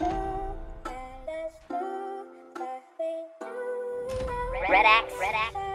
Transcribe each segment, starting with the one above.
Red Axe. Red Axe.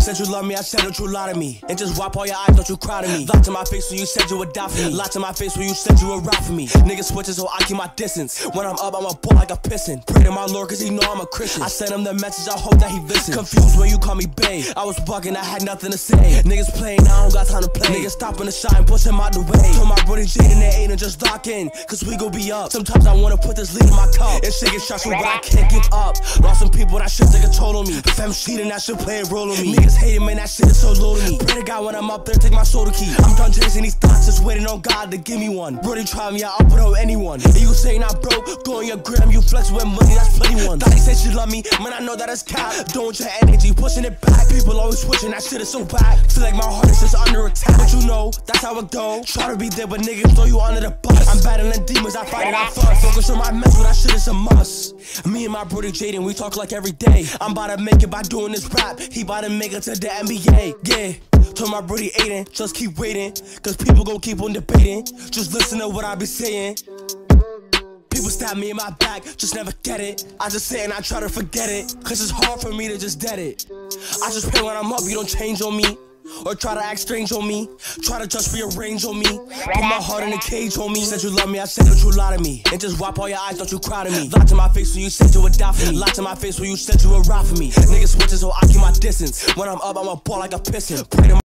Said you love me, I said that you lie to me. And just wipe all your eyes, don't you cry to me. Lie to my face when you said you would die for me. Lie to my face when you said you would ride for me. Niggas switching so I keep my distance. When I'm up, I'm a ball like a piston. Pray to my Lord, cause he know I'm a Christian. I sent him the message, I hope that he listens. Confused when you call me babe. I was bugging, I had nothing to say. Niggas playing, I don't got time to play. Niggas stopping to shine, push him out the way. Told my brother Jaden they ain't and just lock in. Cause we gon' be up. Sometimes I wanna put this lead in my cup. And shit get stressful, but I can't give up. Lost some people, that shit take a toll on me. Fam cheating, that shit play a role on me. Niggas hating, man, that shit is so low to me. Pray to God when I'm up there, take my soda key. I'm done chasing these thoughts, just waiting on God to give me one. Brody try me out, I'll put on anyone. And you say not broke, go on your gram, you flex with money, that's plenty one. Thought he said she love me, man, I know that it's cap. Don't your energy, pushing it back. People always switching, that shit is so bad. Feel like my heart is just under attack. But you know, that's how it go. Try to be there, but niggas throw you under the bus. I'm battling demons, I fight it, I fuss. Focus on my mental, that shit is a must. Me and my brother Jaden, we talk like every day. I'm about to make it by doing this rap. He about to make it to the NBA. Yeah. Told my brody Aiden, just keep waiting. Cause people gon' keep on debating. Just listen to what I be saying. People stab me in my back, just never get it. I just say and I try to forget it. Cause it's hard for me to just dead it. I just pray when I'm up, you don't change on me. Or try to act strange on me. Try to just rearrange on me. Put my heart in a cage on me. Said you love me, I said that you lie to me. And just wipe all your eyes, don't you cry to me. Lie to my face when you said you would die for me. Lie to my face when you said you would ride for me. Niggas switching so I keep my distance. When I'm up, I'm a ball like a piston. Pray to